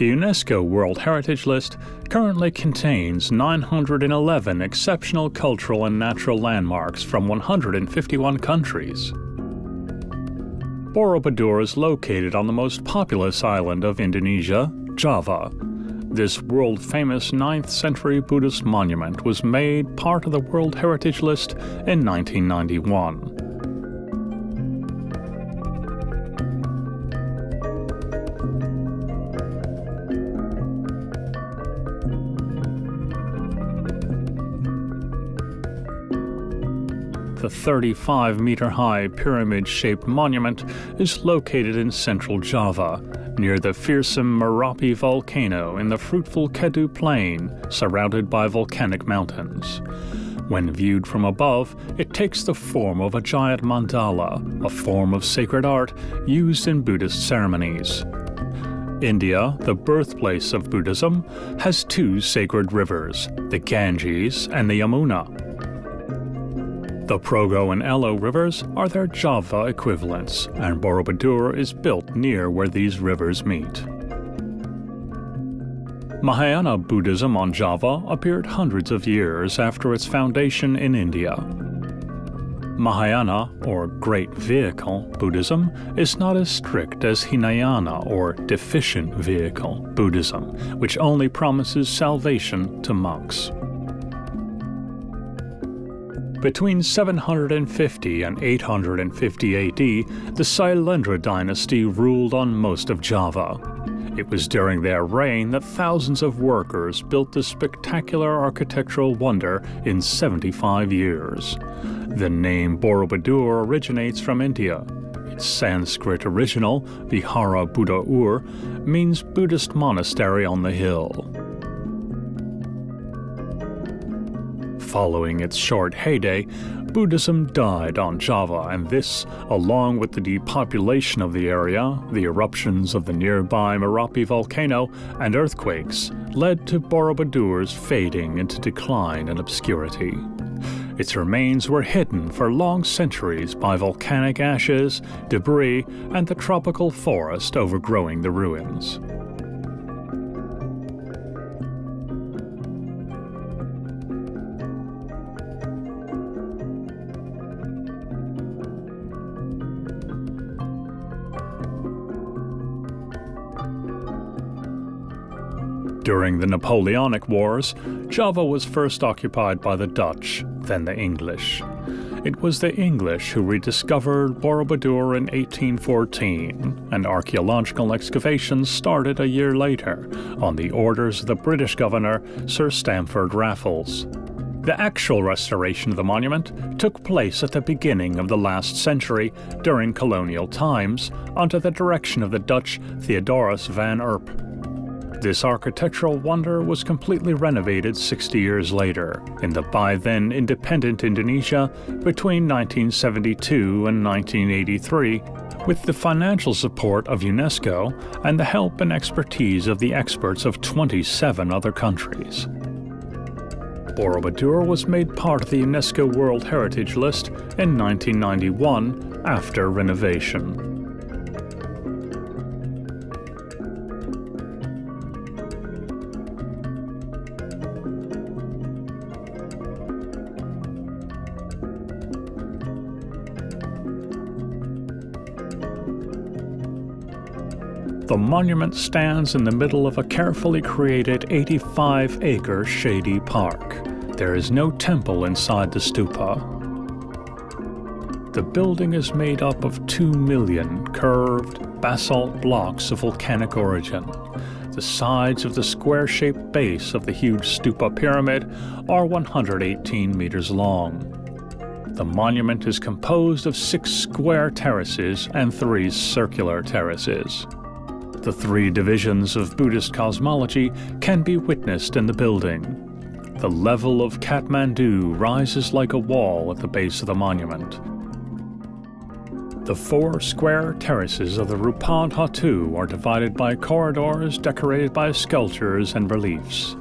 The UNESCO World Heritage List currently contains 911 exceptional cultural and natural landmarks from 151 countries. Borobudur is located on the most populous island of Indonesia, Java. This world famous 9th century Buddhist monument was made part of the World Heritage List in 1991. The 35 meter high pyramid shaped monument is located in central Java, near the fearsome Merapi volcano in the fruitful Kedu Plain, surrounded by volcanic mountains. When viewed from above, it takes the form of a giant mandala, a form of sacred art used in Buddhist ceremonies. India, the birthplace of Buddhism, has two sacred rivers, the Ganges and the Yamuna. The Progo and Elo rivers are their Java equivalents, and Borobudur is built near where these rivers meet. Mahayana Buddhism on Java appeared hundreds of years after its foundation in India. Mahayana, or Great Vehicle, Buddhism is not as strict as Hinayana, or Deficient Vehicle, Buddhism, which only promises salvation to monks. Between 750 and 850 AD, the Sailendra dynasty ruled on most of Java. It was during their reign that thousands of workers built this spectacular architectural wonder in 75 years. The name Borobudur originates from India. Its Sanskrit original, Vihara Buddha Ur, means Buddhist monastery on the hill. Following its short heyday, Buddhism died on Java, and this, along with the depopulation of the area, the eruptions of the nearby Merapi volcano, and earthquakes, led to Borobudur's fading into decline and obscurity. Its remains were hidden for long centuries by volcanic ashes, debris, and the tropical forest overgrowing the ruins. During the Napoleonic Wars, Java was first occupied by the Dutch, then the English. It was the English who rediscovered Borobudur in 1814, and archaeological excavations started a year later on the orders of the British governor Sir Stamford Raffles. The actual restoration of the monument took place at the beginning of the last century during colonial times under the direction of the Dutch Theodorus van Erp. This architectural wonder was completely renovated 60 years later, in the by then independent Indonesia between 1972 and 1983, with the financial support of UNESCO and the help and expertise of the experts of 27 other countries. Borobudur was made part of the UNESCO World Heritage List in 1991 after renovation. The monument stands in the middle of a carefully created 85 acre shady park. There is no temple inside the stupa. The building is made up of 2 million curved basalt blocks of volcanic origin. The sides of the square shaped base of the huge stupa pyramid are 118 meters long. The monument is composed of six square terraces and three circular terraces. The three divisions of Buddhist cosmology can be witnessed in the building. The level of Kamadhatu rises like a wall at the base of the monument. The four square terraces of the Hatu are divided by corridors decorated by sculptures and reliefs.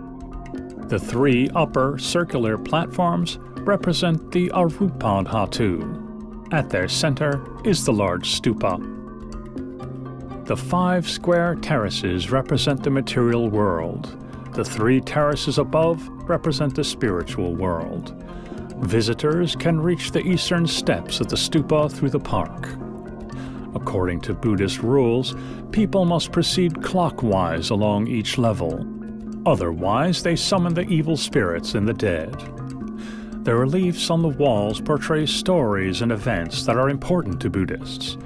The three upper circular platforms represent the Arupadhatu. At their center is the large stupa. The five square terraces represent the material world. The three terraces above represent the spiritual world. Visitors can reach the eastern steps of the stupa through the park. According to Buddhist rules, people must proceed clockwise along each level. Otherwise, they summon the evil spirits and the dead. The reliefs on the walls portray stories and events that are important to Buddhists.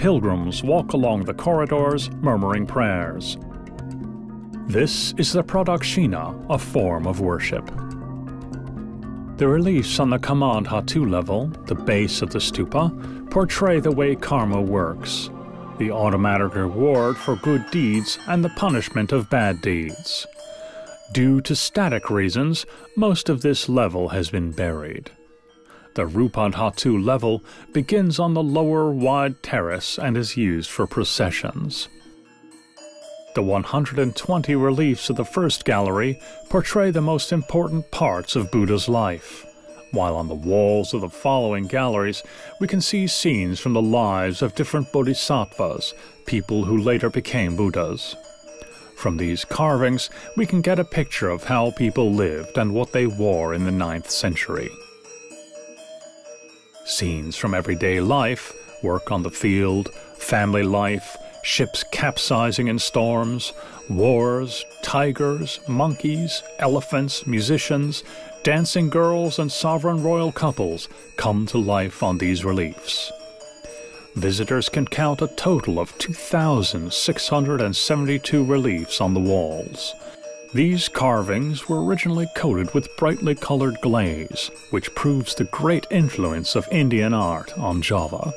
Pilgrims walk along the corridors murmuring prayers. This is the pradakshina, a form of worship. The reliefs on the Kamadhatu level, the base of the stupa, portray the way karma works, the automatic reward for good deeds and the punishment of bad deeds. Due to static reasons, most of this level has been buried. The Rupadhatu level begins on the lower wide terrace and is used for processions. The 120 reliefs of the first gallery portray the most important parts of Buddha's life, while on the walls of the following galleries we can see scenes from the lives of different bodhisattvas, people who later became Buddhas. From these carvings, we can get a picture of how people lived and what they wore in the ninth century. Scenes from everyday life, work on the field, family life, ships capsizing in storms, wars, tigers, monkeys, elephants, musicians, dancing girls, and sovereign royal couples come to life on these reliefs visitors can count a total of 2,672 reliefs on the walls. These carvings were originally coated with brightly colored glaze, which proves the great influence of Indian art on Java.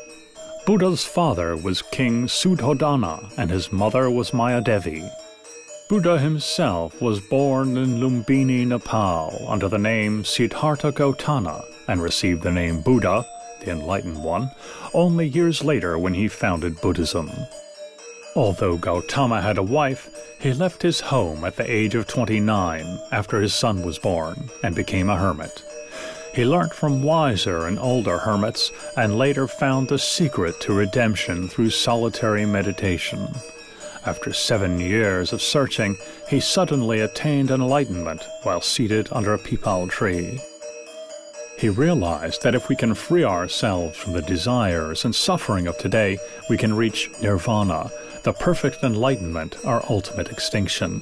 Buddha's father was King Suddhodana and his mother was Mayadevi. Buddha himself was born in Lumbini, Nepal under the name Siddhartha Gautama and received the name Buddha the enlightened one, only years later when he founded Buddhism. Although Gautama had a wife, he left his home at the age of 29 after his son was born and became a hermit. He learnt from wiser and older hermits and later found the secret to redemption through solitary meditation. After seven years of searching, he suddenly attained enlightenment while seated under a peepal tree. He realized that if we can free ourselves from the desires and suffering of today, we can reach nirvana, the perfect enlightenment, our ultimate extinction.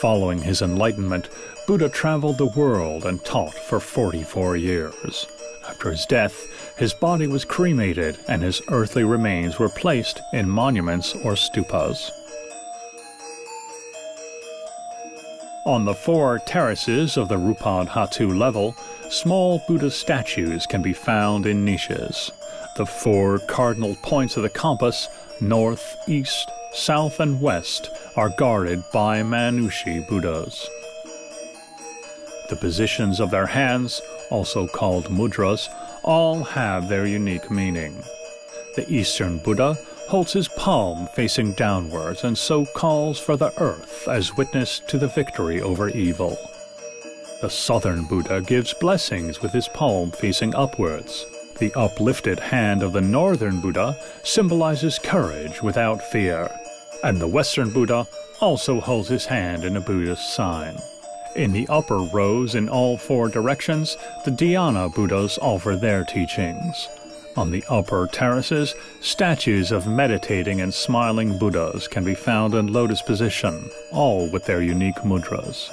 Following his enlightenment, Buddha traveled the world and taught for 44 years. After his death, his body was cremated and his earthly remains were placed in monuments or stupas. On the four terraces of the Rupadhatu level, small Buddha statues can be found in niches. The four cardinal points of the compass, north, east, south, and west, are guarded by Manushi Buddhas. The positions of their hands, also called mudras, all have their unique meaning. The Eastern Buddha holds his palm facing downwards and so calls for the earth as witness to the victory over evil. The southern Buddha gives blessings with his palm facing upwards. The uplifted hand of the northern Buddha symbolizes courage without fear. And the western Buddha also holds his hand in a Buddhist sign. In the upper rows in all four directions, the Dhyana Buddhas offer their teachings. On the upper terraces, statues of meditating and smiling Buddhas can be found in lotus position, all with their unique mudras.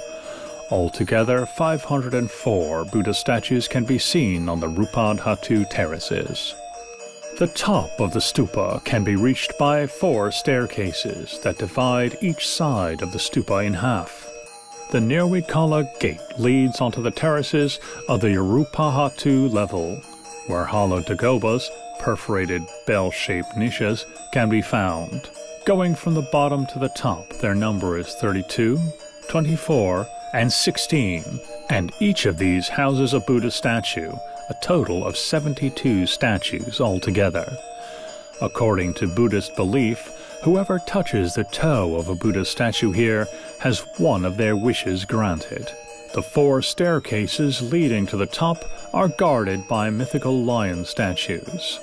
Altogether, 504 Buddha statues can be seen on the Rupadhatu terraces. The top of the stupa can be reached by four staircases that divide each side of the stupa in half. The Nirwikala gate leads onto the terraces of the Arupadhatu level, where hollow dagobas, perforated bell-shaped niches, can be found. Going from the bottom to the top, their number is 32, 24, and 16, and each of these houses a Buddha statue, a total of 72 statues altogether. According to Buddhist belief, whoever touches the toe of a Buddha statue here has one of their wishes granted. The four staircases leading to the top are guarded by mythical lion statues.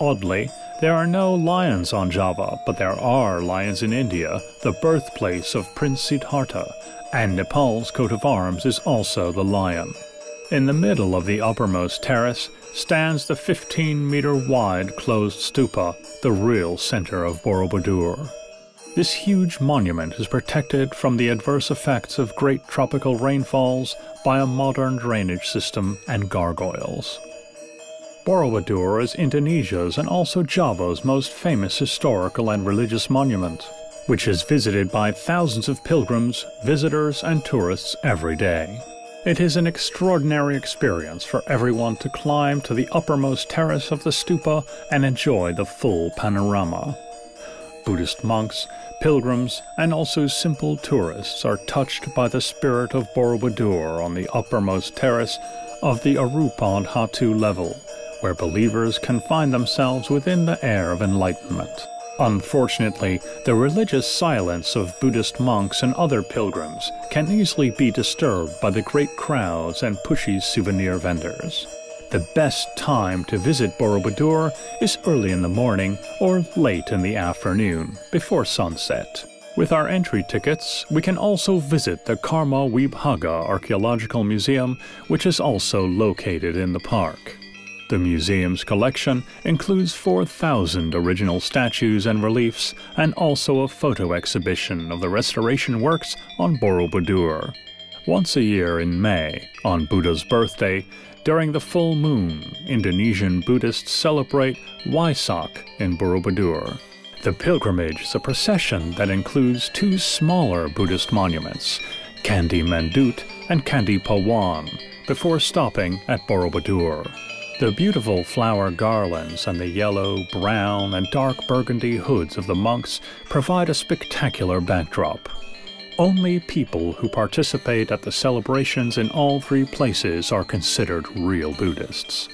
Oddly, There are no lions on Java, but there are lions in India, the birthplace of Prince Siddhartha, and Nepal's coat of arms is also the lion. In the middle of the uppermost terrace stands the 15 meter wide closed stupa, the real center of Borobudur. This huge monument is protected from the adverse effects of great tropical rainfalls by a modern drainage system and gargoyles. Borobudur is Indonesia's and also Java's most famous historical and religious monument, which is visited by thousands of pilgrims, visitors, and tourists every day. It is an extraordinary experience for everyone to climb to the uppermost terrace of the stupa and enjoy the full panorama. Buddhist monks, pilgrims, and also simple tourists are touched by the spirit of Borobudur on the uppermost terrace of the Arupadhatu level where believers can find themselves within the air of enlightenment. Unfortunately, the religious silence of Buddhist monks and other pilgrims can easily be disturbed by the great crowds and pushy souvenir vendors. The best time to visit Borobudur is early in the morning or late in the afternoon, before sunset. With our entry tickets, we can also visit the Karma Wibhaga Archaeological Museum, which is also located in the park. The museum's collection includes 4,000 original statues and reliefs and also a photo exhibition of the restoration works on Borobudur. Once a year in May, on Buddha's birthday, during the full moon, Indonesian Buddhists celebrate Waisak in Borobudur. The pilgrimage is a procession that includes two smaller Buddhist monuments, Candi Mendut and Candi Pawan, before stopping at Borobudur. The beautiful flower garlands and the yellow, brown, and dark burgundy hoods of the monks provide a spectacular backdrop. Only people who participate at the celebrations in all three places are considered real Buddhists.